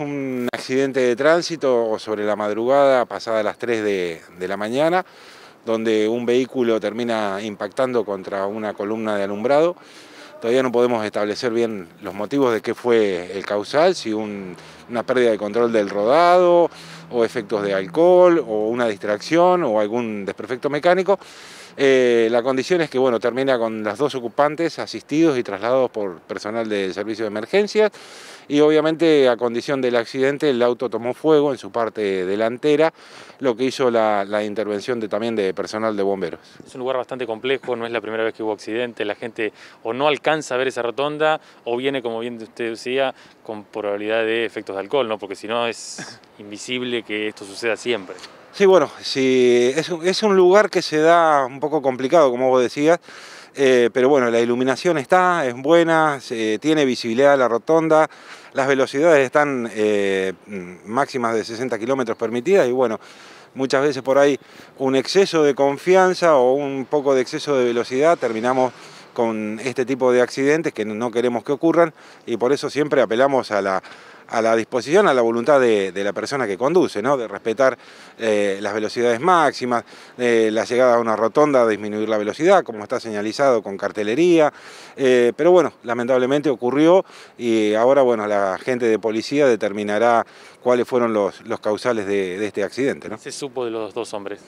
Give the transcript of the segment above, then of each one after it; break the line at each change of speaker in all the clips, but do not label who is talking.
un accidente de tránsito sobre la madrugada, pasada las 3 de, de la mañana, donde un vehículo termina impactando contra una columna de alumbrado. Todavía no podemos establecer bien los motivos de qué fue el causal, si una pérdida de control del rodado, o efectos de alcohol, o una distracción, o algún desperfecto mecánico. Eh, la condición es que bueno, termina con las dos ocupantes asistidos y trasladados por personal del servicio de emergencias y obviamente a condición del accidente el auto tomó fuego en su parte delantera, lo que hizo la, intervención también de personal de bomberos.
Es un lugar bastante complejo, no es la primera vez que hubo accidente, la gente o no alcanza a ver esa rotonda o viene, como bien usted decía, con probabilidad de efectos de alcohol, ¿no? porque si no es invisible que esto suceda siempre.
Sí, bueno, sí, es, un lugar que se da un poco complicado, como vos decías, eh, pero bueno, la iluminación está, es buena, tiene visibilidad la rotonda, las velocidades están eh, máximas de 60 kilómetros permitidas y bueno, muchas veces por ahí un exceso de confianza o un poco de exceso de velocidad terminamos con este tipo de accidentes que no queremos que ocurran y por eso siempre apelamos a la, a la disposición, a la voluntad de, la persona que conduce, ¿no? de respetar eh, las velocidades máximas, la llegada a una rotonda, disminuir la velocidad, como está señalizado con cartelería. Eh, pero bueno, lamentablemente ocurrió y ahora bueno, la gente de policía determinará cuáles fueron los, los causales de, este accidente. ¿no?
¿Se supo de los dos hombres?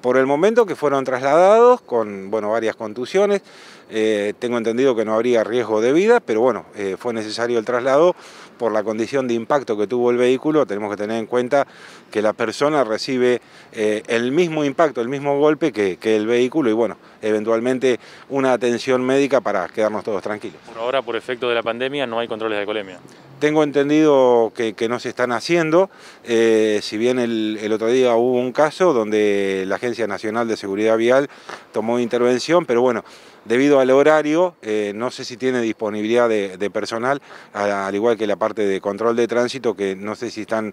Por el momento que fueron trasladados con bueno, varias contusiones, eh, tengo entendido que no habría riesgo de vida, pero bueno, fue necesario el traslado por la condición de impacto que tuvo el vehículo, tenemos que tener en cuenta que la persona recibe eh, el mismo impacto, el mismo golpe que, el vehículo y bueno, eventualmente una atención médica para quedarnos todos tranquilos.
Por ahora, por efecto de la pandemia, no hay controles de alcoholemia.
Tengo entendido que, no se están haciendo, eh, si bien el, otro día hubo un caso donde la Agencia Nacional de Seguridad Vial tomó intervención, pero bueno, debido al horario, eh, no sé si tiene disponibilidad de, personal, al igual que la parte de control de tránsito, que no sé si están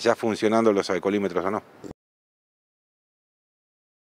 ya funcionando los alcoholímetros o no.